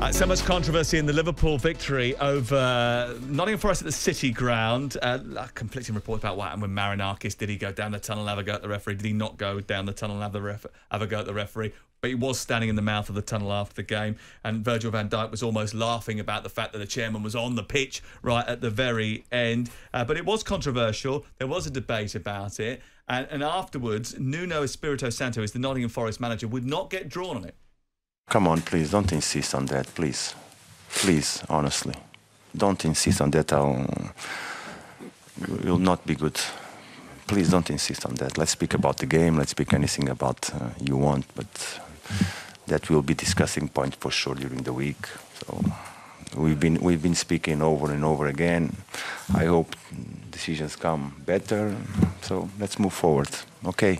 Uh, so much controversy in the Liverpool victory over Nottingham Forest at the City Ground. Uh, conflicting reports about what happened with Marinakis. Did he go down the tunnel, and have a go at the referee? Did he not go down the tunnel, have, the ref- have a go at the referee? But he was standing in the mouth of the tunnel after the game, and Virgil van Dijk was almost laughing about the fact that the chairman was on the pitch right at the very end. Uh, but it was controversial. There was a debate about it, and, and afterwards, Nuno Espirito Santo, is the Nottingham Forest manager, would not get drawn on it. Come on, please, don't insist on that, please. Please, honestly. Don't insist on that. I'll, will not be good. Please don't insist on that. Let's speak about the game. Let's speak anything about uh, you want, but that will be discussing point for sure during the week. So we've been we've been speaking over and over again. I hope decisions come better. So let's move forward. Okay.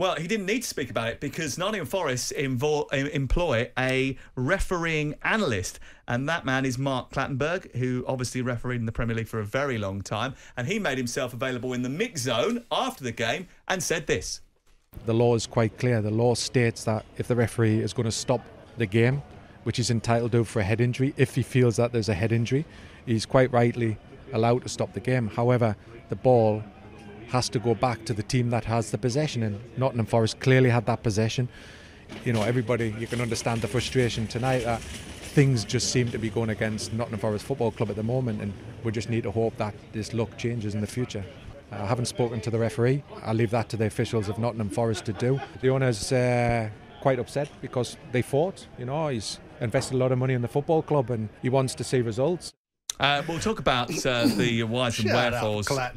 Well, he didn't need to speak about it because Nottingham Forest invo- employ a refereeing analyst, and that man is Mark Clattenburg, who obviously refereed in the Premier League for a very long time, and he made himself available in the mix zone after the game and said this. The law is quite clear. The law states that if the referee is going to stop the game, which he's entitled to for a head injury, if he feels that there's a head injury, he's quite rightly allowed to stop the game. However, the ball has to go back to the team that has the possession. And Nottingham Forest clearly had that possession. You know, everybody, you can understand the frustration tonight that things just seem to be going against Nottingham Forest Football Club at the moment, and we just need to hope that this luck changes in the future. I haven't spoken to the referee. I'll leave that to the officials of Nottingham Forest to do. The owner's uh, quite upset because they fought. You know, he's invested a lot of money in the football club and he wants to see results. Uh, we'll talk about uh, the whys and Shut wherefores. Up.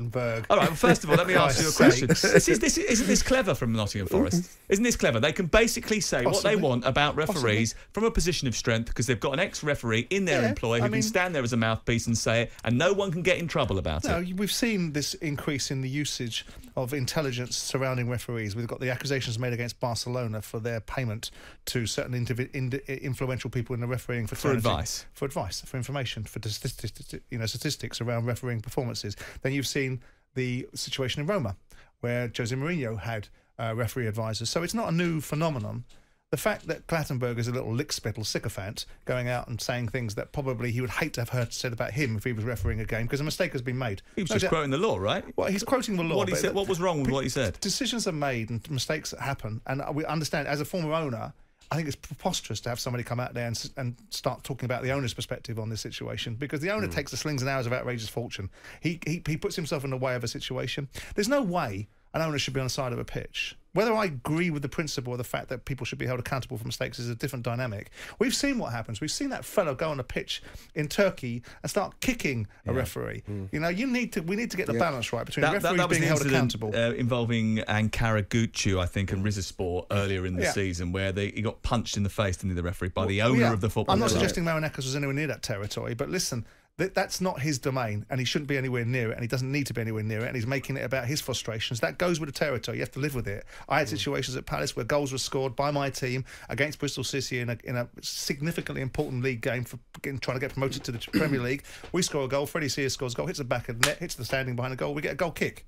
All right. Well, first of all, let me ask you a question. This is, this, isn't this clever from Nottingham Forest? Isn't this clever? They can basically say what they want about referees from a position of strength because they've got an ex-referee in their Yeah, employ who I can stand there as a mouthpiece and say it, and no one can get in trouble about No, it. we've seen this increase in the usage of intelligence surrounding referees. We've got the accusations made against Barcelona for their payment to certain influential people in the refereeing fraternity advice. for advice, for information, for statistics, you know, statistics around refereeing performances. Then you've seen the situation in Roma, where Jose Mourinho had uh, referee advisors. So it's not a new phenomenon. The fact that Clattenburg is a little lickspittle sycophant going out and saying things that probably he would hate to have heard said about him if he was refereeing a game because a mistake has been made. He was No just doubt- quoting the law, right? well, he's quoting the law. What he said- what was wrong with what he said? Decisions are made and mistakes happen, and we understand. As a former owner, I think it's preposterous to have somebody come out there and, and start talking about the owner's perspective on this situation because the owner hmm. takes the slings and arrows of outrageous fortune. He, he he puts himself in the way of a situation. There's no way an owner should be on the side of a pitch. Whether I agree with the principle or the fact that people should be held accountable for mistakes is a different dynamic. We've seen what happens. We've seen that fellow go on a pitch in Turkey and start kicking a referee. You know, you need to. We need to get the balance right between. That, that, referees that was being held accountable. uh, involving Ankaragücü, I think, and Rizespor earlier in the Yeah. season, where they, he got punched in the face, didn't he, the referee, by the owner Yeah. of the football I'm not club. suggesting Marinakis was anywhere near that territory, but listen, th- that's not his domain, and he shouldn't be anywhere near it, and he doesn't need to be anywhere near it, and he's making it about his frustrations. That goes with the territory. You have to live with it. I had hmm. situations at Palace where goals were scored by my team against Bristol City in a, in a significantly important league game for getting, trying to get promoted to the Premier League. We score a goal. Freddie Sears scores a goal, hits the back of the net, hits the standing behind the goal. We get a goal kick.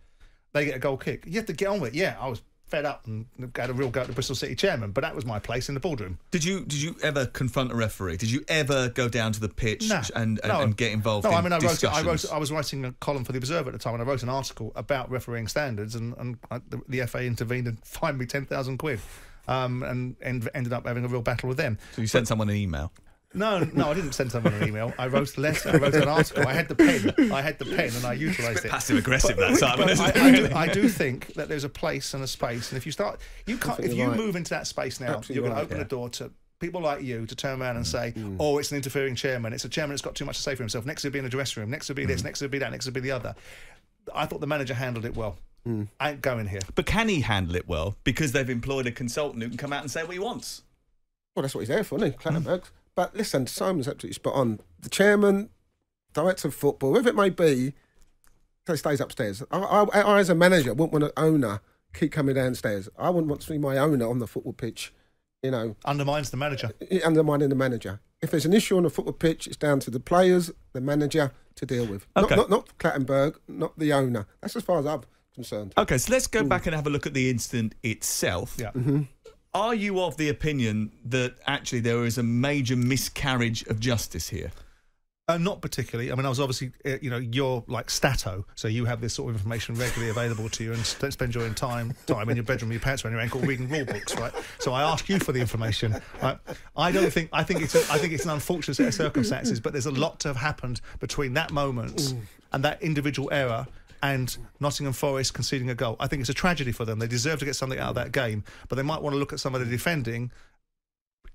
They get a goal kick. You have to get on with it. Yeah, I was fed up and had a real go at the Bristol City chairman, but that was my place in the boardroom. Did you did you ever confront a referee? Did you ever go down to the pitch No, and, and, no. and get involved No, in I mean, I wrote, I wrote, I was writing a column for the Observer at the time, and I wrote an article about refereeing standards, and, and I, the, the FA intervened and fined me ten thousand quid, um, and, and ended up having a real battle with them. so you sent someone an email. No, no, I didn't send someone an email. I wrote a letter. I wrote an article. I had the pen. I had the pen, and I utilised it. Passive aggressive that Simon. But I, it? I, do, I do think that there's a place and a space, and if you start, you can't. think If you're right. move into that space now, Absolutely you're going right, to open yeah. the door to people like you to turn around and say, mm. "Oh, it's an interfering chairman. It's a chairman that's got too much to say for himself. Next to be in the dressing room. Next to be this. Mm. Next to be that. Next to be the other." I thought the manager handled it well. Mm. I ain't going here. But can he handle it well? Because they've employed a consultant who can come out and say what he wants. Well, that's what he's there for, isn't he? Clattenburg. But listen, Simon's absolutely spot on. The chairman, director of football, whoever it may be, so stays upstairs. I, I, I, as a manager, wouldn't want an owner keep coming downstairs. I wouldn't want to see my owner on the football pitch, you know, Undermines the manager. Uh, undermining the manager. If there's an issue on the football pitch, it's down to the players, the manager to deal with. Okay. Not, not, not Clattenburg, not the owner. That's as far as I'm concerned. Okay, so let's go mm. back and have a look at the incident itself. Yeah. Mm-hmm. Are you of the opinion that actually there is a major miscarriage of justice here? Uh, not particularly. I mean, I was obviously, uh, you know, you're like Stato, so you have this sort of information regularly available to you, and st- spend your time time in your bedroom, with your pants around your ankle, reading rule books, right? So I ask you for the information. Right? I don't think. I think it's. A, I think it's an unfortunate set of circumstances, but there's a lot to have happened between that moment and that individual error. And Nottingham Forest conceding a goal. I think it's a tragedy for them. They deserve to get something out of that game, but they might want to look at some of the defending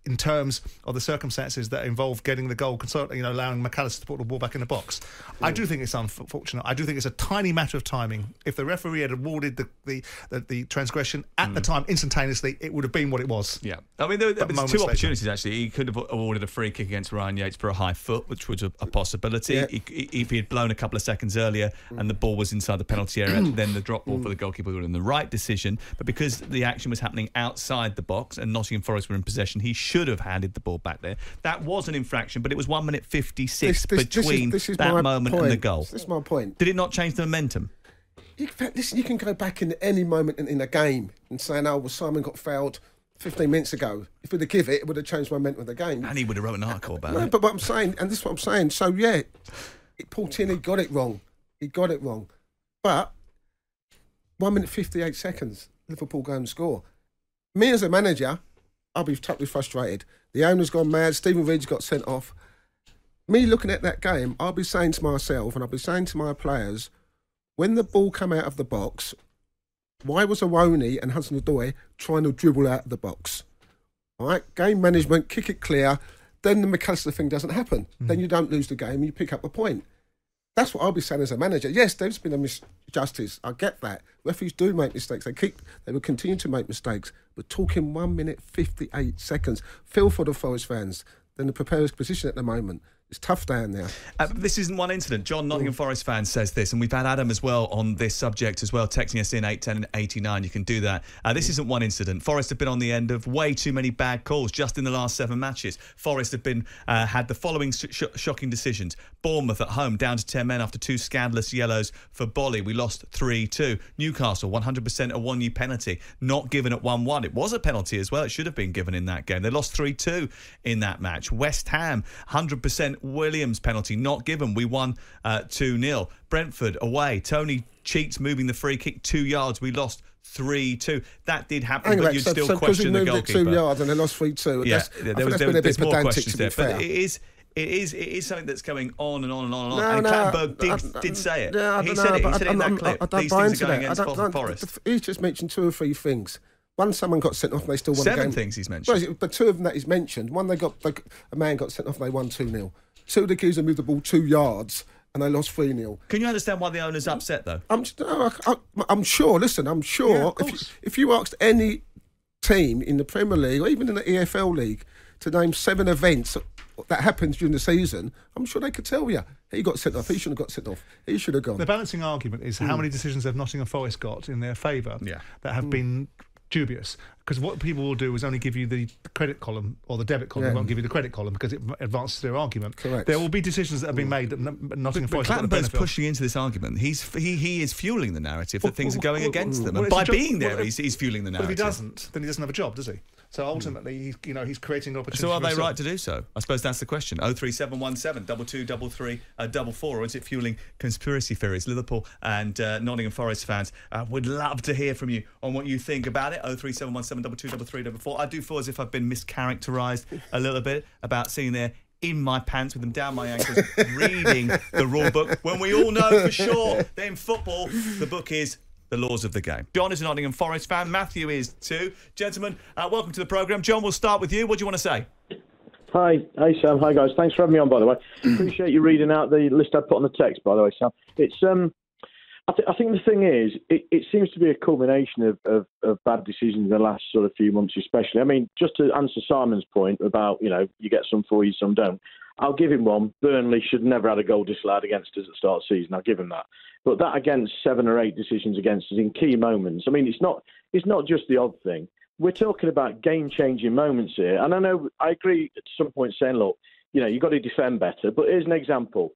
in terms of the circumstances that involve getting the goal, you know, allowing Mac Allister to put the ball back in the box. I mm. do think it's unfortunate. I do think it's a tiny matter of timing. If the referee had awarded the the, the, the transgression at the mm. time instantaneously, it would have been what it was. Yeah, I mean there, there But was moments two later. opportunities actually. He could have awarded a free kick against Ryan Yates for a high foot, which was a, a possibility. Yeah. He- if he had blown a couple of seconds earlier and the ball was inside the penalty area, mm. then the drop ball for the goalkeeper would have been the right decision. But because the action was happening outside the box and Nottingham Forest were in possession, he should have handed the ball back there. That was an infraction, but it was one minute fifty six between that moment point. and the goal. This is my point. Did it not change the momentum? You can, listen, you can go back in any moment in, in a game and say, "Oh, well, Simon got fouled 15 minutes ago." If we'd have given it, it would have changed momentum of the game. And he would have wrote an article about No, it. but what I'm saying, and this is what I'm saying. So yeah, it, Paul Tierney got it wrong. He got it wrong. But one minute fifty eight seconds, Liverpool go and score. Me as a manager, I'll be totally frustrated. The owner's gone mad. Steven Reid's got sent off. Me looking at that game, I'll be saying to myself, and I'll be saying to my players, when the ball come out of the box, why was Awoniyi and Hudson Odoi trying to dribble out of the box? All right, game management, kick it clear. Then the Mac Allister thing doesn't happen. Then mm. you don't lose the game you pick up a point. That's what I'll be saying as a manager. Yes, there's been a misjustice. I get that. Referees do make mistakes. They keep, they will continue to make mistakes. But talking one minute fifty-eight seconds, feel for the Forest fans. They're in a precarious position at the moment. It's tough down there. Uh, this isn't one incident. John, Nottingham Forest fan, says this, and we've had Adam as well on this subject as well, texting us in 810 89. You can do that. Uh, this isn't one incident. Forest have been on the end of way too many bad calls just in the last seven matches. Forest have been uh, had the following sh- sh- shocking decisions: Bournemouth at home down to 10 men after two scandalous yellows for Boly. We lost 3 2. Newcastle 100% Awoniyi penalty, not given at 1 1. It was a penalty as well. It should have been given in that game. They lost 3 2 in that match. West Ham 100% Williams penalty, not given. We won uh, 2 0. Brentford away. Tony cheats moving the free kick two yards. We lost 3 2. That did happen, Hang but on, you'd so, still so question the it goalkeeper. two yards and they lost three two. Yeah, that's, I there that's there, been a there's bit more pedantic questions to there, be but fair. it is. It is, it is something that's going on and on and on and on. No, and no, Clattenburg did, I- did say it. I he said know, it. He but said it I- in that clip. I don't These buy things are going that. Against don't- Forest. He's just mentioned two or three things. One, someone got sent off and they still won the Seven game. things he's mentioned. Well, but two of them that he's mentioned. One, they got they, a man got sent off and they won 2 0. Two of the accused moved the ball two yards and they lost 3 0. Can you understand why the owner's upset though? I'm, no, I, am sure, listen, I'm sure Yeah, of if, you, if you asked any team in the Premier League or even in the EFL League to name seven events that happened during the season, I'm sure they could tell you. He got sent off. He shouldn't have got sent off. He should have gone. The balancing argument is how hmm. many decisions have Nottingham Forest got in their favour Yeah. that have hmm. been dubious? Because what people will do is only give you the credit column or the debit column. Yeah. They won't give you the credit column because it advances their argument. Correct. There will be decisions that have been mm. made that N- Nottingham But Forest have Clattenburg's pushing into this argument. He's he he is fueling the narrative that Well, things are going well, against them, well, and by job- being there, well, he's, he's fueling the But if narrative. he doesn't, then he doesn't have a job, does he? So ultimately, he's, you know, he's creating opportunities. So are they right to do so? I suppose that's the question. Oh three seven one seven double two double three uh, double four, or is it fueling conspiracy theories? Liverpool and uh, Nottingham Forest fans uh, would love to hear from you on what you think about it. Oh three seven one seven double two double three double four. I do feel as if I've been mischaracterised a little bit about sitting there in my pants with them down my ankles reading the rule book when we all know for sure that in football the book is the laws of the game. John is a Nottingham Forest fan. Matthew is too. Gentlemen, uh, welcome to the programme. John, we'll start with you. What do you want to say? Hi, hey Sam. Hi guys. Thanks for having me on. By the way, appreciate you reading out the list I put on the text. By the way, Sam. It's um, I, th- I think the thing is, it, it seems to be a culmination of, of, of bad decisions in the last sort of few months, especially. I mean, just to answer Simon's point about you know you get some for you, some don't. I'll give him one. Burnley should never had a goal disallowed against us at the start of the season. I'll give him that. But that against seven or eight decisions against us in key moments. I mean, it's not it's not just the odd thing we're talking about game changing moments here. And I know I agree at some point saying, look, you know, you've got to defend better. But here's an example.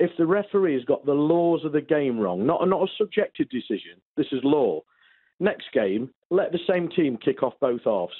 If the referee has got the laws of the game wrong, not, not a subjective decision, this is law. Next game, let the same team kick off both halves.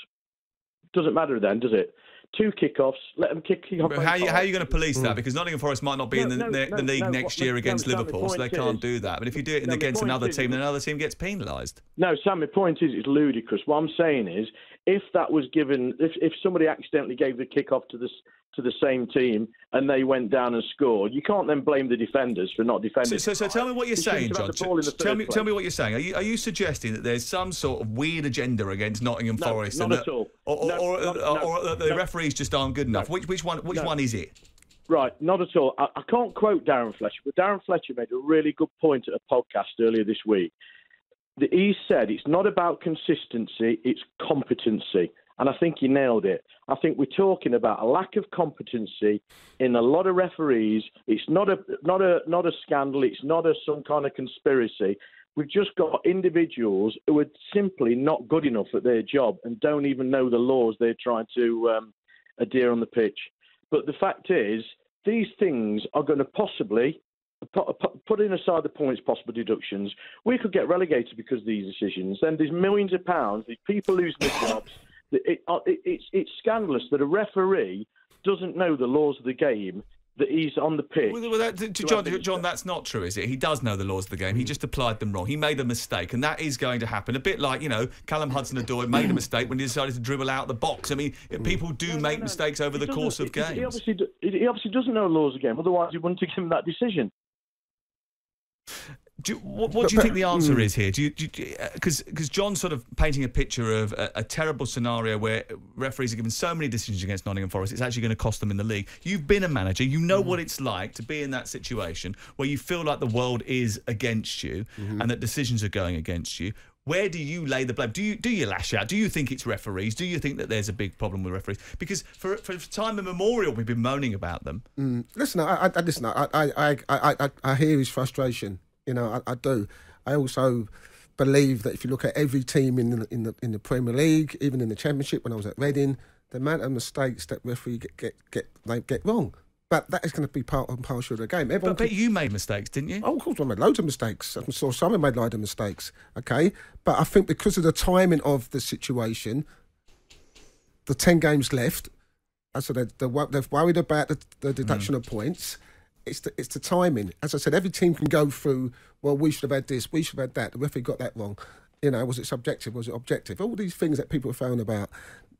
Doesn't matter then, does it? Two kickoffs. Let them kick. kick off how, you, how are you going to police that? Hmm. Because Nottingham Forest might not be in the, No, no, the, no, league no, next year against Sam, the Liverpool, so they can't is- do that. But if you do it No, against another is- team, then another team gets penalised. No, Sam, my point is it's ludicrous. What I'm saying is if that was given, if, if somebody accidentally gave the kick off to the, s- to the same team and they went down and scored, you can't then blame the defenders for not defending. so, so tell me what you're You shouldn't saying, John. had the ball in the Tell me, place. tell me what you're saying. Are you, are you suggesting that there's some sort of weird agenda against Nottingham No, Forest? not at that- all. Or, or, No, or, not- or- no, or the no. referees just aren't good enough? Which, which one? Which No. one is it? Right, not at all. I, I can't quote Darren Fletcher, but Darren Fletcher made a really good point at a podcast earlier this week. He said it's not about consistency, it's competency. And I think he nailed it. I think we're talking about a lack of competency in a lot of referees. It's not a not a not a scandal. It's not a some kind of conspiracy. We've just got individuals who are simply not good enough at their job and don't even know the laws they're trying to um, adhere on the pitch. But the fact is, these things are going to possibly, putting aside the points possible deductions, we could get relegated because of these decisions. Then there's millions of pounds, there's people losing their jobs. It, it, uh, it's, it's scandalous that a referee doesn't know the laws of the game, that he's on the pitch. Well, that, to- to John. John, that's not true, is it? He does know the laws of the game. He just applied them wrong. He made a mistake, and that is going to happen. A bit like, you know, Callum Hudson-Odoi made a mistake when he decided to dribble out the box. I mean, people do No, no, make no. mistakes over He the course of doesn't- he- games. obviously, do- he obviously doesn't know the laws of the game, otherwise he wouldn't have given that decision. Do what, what do you think the answer hmm. is here? Do you because uh, because John's sort of painting a picture of a, a terrible scenario where referees are given so many decisions against Nottingham Forest, it's actually going to cost them in the league. You've been a manager, you know what hmm. it's like to be in that situation where you feel like the world is against you mm-hmm. and that decisions are going against you. Where do you lay the blame? Do you do you lash out? Do you think it's referees? Do you think that there's a big problem with referees? Because for for time immemorial, we've been moaning about them. Mm, listen, I, I listen. I, I, I, I, I hear his frustration. You know, I, I do. I also believe that if you look at every team in the, in the in the Premier League, even in the Championship, when I was at Reading, the amount of mistakes that referee get get, get they get wrong. But that is going to be part and parcel of the game. Everyone But, but you made mistakes, didn't you? Oh, of course, I made loads of mistakes. I saw someone made loads of mistakes. Okay, but I think because of the timing of the situation, the ten games left, I said they're, they're, worried about the, the deduction of points. It's the, it's the timing. As I said, every team can go through. Well, we should have had this. We should have had that. The referee got that wrong. You know, was it subjective? Was it objective? All these things that people are found about.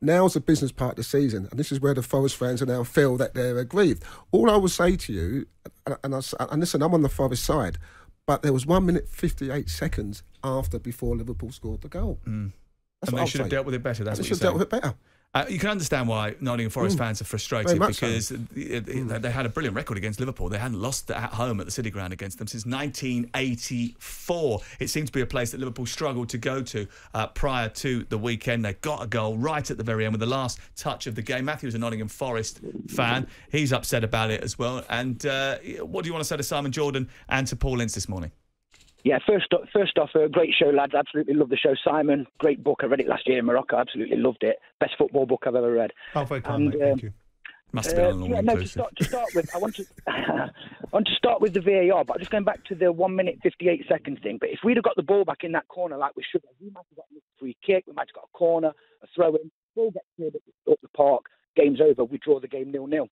Now's the business part of the season, and this is where the Forest fans are now feel that they're aggrieved. All I will say to you, and, and, I, and listen, I'm on the Forest side, but there was one minute fifty eight seconds after before Liverpool scored the goal. Mm. That's and they should have dealt with it better. That's They what should have dealt with it better. Uh, you can understand why Nottingham Forest fans are frustrated much so. because they, they had a brilliant record against Liverpool. They hadn't lost at home at the City Ground against them since 1984. It seemed to be a place that Liverpool struggled to go to uh, prior to the weekend. They got a goal right at the very end with the last touch of the game. Matthew's a Nottingham Forest fan. He's upset about it as well. And uh, what do you want to say to Simon Jordan and to Paul Ince this morning? Yeah, first off, first off, a great show, lads. Absolutely love the show. Simon, great book. I read it last year in Morocco. Absolutely loved it. Best football book I've ever read. Oh, very kind, And, mate. Thank um, you. Must have been Uh, a long yeah, no, to start, to start with, I want to I want to start with the VAR, but I'm just going back to the one minute fifty eight seconds thing. But if we'd have got the ball back in that corner like we should have, we might have got a free kick, we might have got a corner, a throw in, ball gets cleared up, up the park, game's over, we draw the game nil nil.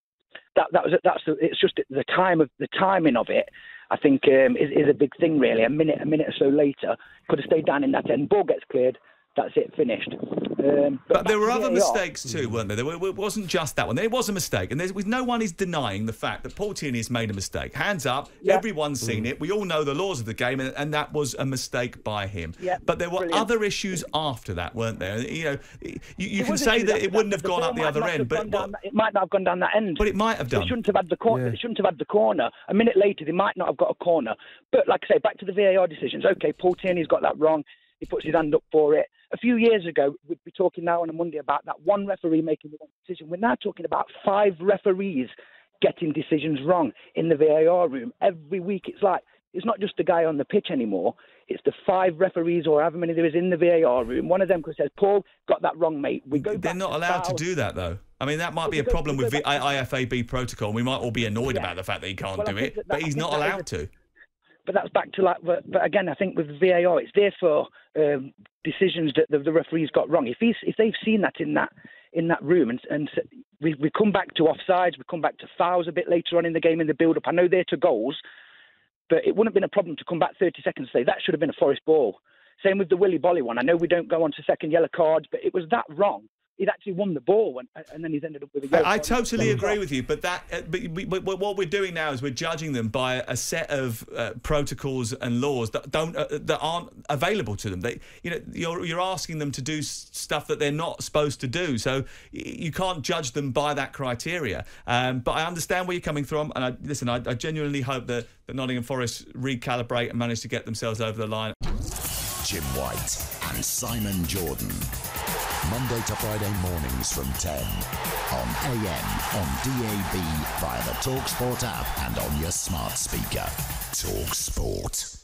That that was. That's the, it's just the time of the timing of it. I think um, is, is a big thing really. A minute a minute or so later, could have stayed down in that end. Ball gets cleared. That's it, finished. Um, But there were other VAR. mistakes too, weren't there? There were, it wasn't just that one. There was a mistake, and there's, no one is denying the fact that Paul Tierney has made a mistake. Hands up, Yeah. everyone's seen it. We all know the laws of the game, and, and that was a mistake by him. Yeah, but there were brilliant. other issues after that, weren't there? You know, you, you can say issues that it wouldn't have gone up the other end, but, down it might not have gone down that end. but it might have They done. shouldn't have had the corner. Yeah. They shouldn't have had the corner. A minute later, they might not have got a corner. But like I say, back to the VAR decisions. Okay, Paul Tierney's got that wrong. He puts his hand up for it. A few years ago, we'd be talking now on a Monday about that one referee making the wrong decision. We're now talking about five referees getting decisions wrong in the VAR room every week. It's like it's not just the guy on the pitch anymore. It's the five referees or however many there is in the VAR room. One of them says, "Paul got that wrong, mate." We go. They're not to allowed to do that, though. I mean, that might But be a problem with the IFAB protocol. We might all be annoyed Yeah. about the fact that he can't Well, do it, that- but he's not allowed a- to. But that's back to like. But, but again, I think with VAR, it's there for um, decisions that the, the referees got wrong. If he's if they've seen that in that in that room, and and we we come back to offsides, we come back to fouls a bit later on in the game in the build up. I know they're to goals, but it wouldn't have been a problem to come back 30 seconds and say that should have been a Forest ball. Same with the Willy Boly one. I know we don't go on to second yellow cards, but it was that wrong. He'd actually won the ball, and, and then he's ended up with a yellow. I, I totally agree with you, but that uh, but, we, we, what we're doing now is we're judging them by a set of uh, protocols and laws that don't uh, that aren't available to them. They, you know, you're you're asking them to do stuff that they're not supposed to do, so you can't judge them by that criteria. Um, but I understand where you're coming from, and I, listen, I, I genuinely hope that, that Nottingham Forest recalibrate and manage to get themselves over the line. Jim White and Simon Jordan. Monday to Friday mornings from 10 on AM, on DAB, via the Talksport app, and on your smart speaker. Talksport.